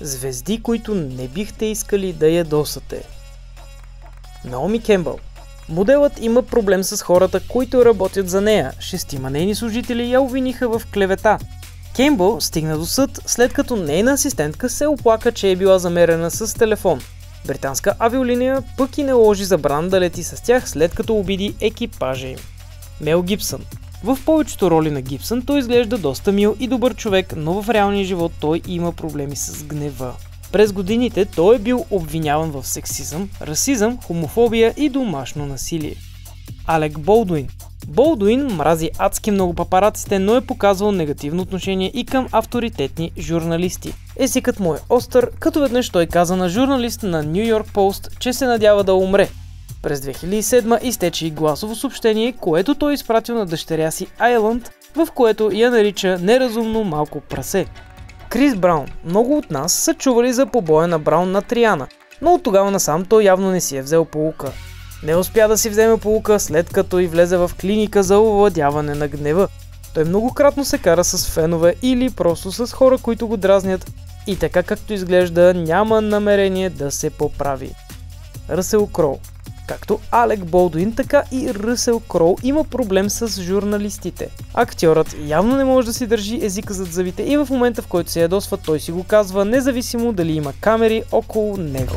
Звезди, които не бихте искали да ядосате. Наоми Кембъл Моделът има проблем с хората, които работят за нея. Шестима нейни служители я обвиниха в клевета. Кембъл стигна до съд, след като нейна асистентка се оплака, че е била замерена с телефон. Британска авиолиния пък и не ложи забран да лети с тях, след като обиди екипажа им. Мел Гибсън в повечето роли на Гибсън той изглежда доста мил и добър човек, но в реалния живот той има проблеми с гнева. През годините той е бил обвиняван в сексизъм, расизъм, хомофобия и домашно насилие. Алек Болдуин Болдуин мрази адски много папараците, но е показвал негативно отношение и към авторитетни журналисти. Езикът му е остър, като веднъж той каза на журналист на Нью Йорк Пост, че се надява да умре. През 2007 изтече и гласово съобщение, което той изпратил на дъщеря си Айланд, в което я нарича неразумно малко прасе. Крис Браун. Много от нас са чували за побоя на Браун на Триана, но от тогава насам той явно не си е взел полука. Не успя да си вземе полука след като и влезе в клиника за овладяване на гнева. Той многократно се кара с фенове или просто с хора, които го дразнят и така както изглежда няма намерение да се поправи. Ръсел Кроу Както Алек Болдуин, така и Ръсел Кроу има проблем с журналистите. Актьорът явно не може да си държи езика зад зъбите и в момента в който се ядосва той си го казва, независимо дали има камери около него.